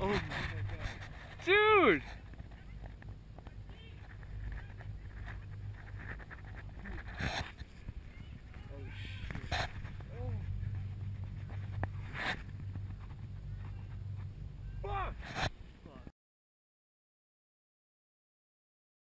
Oh my god. Dude!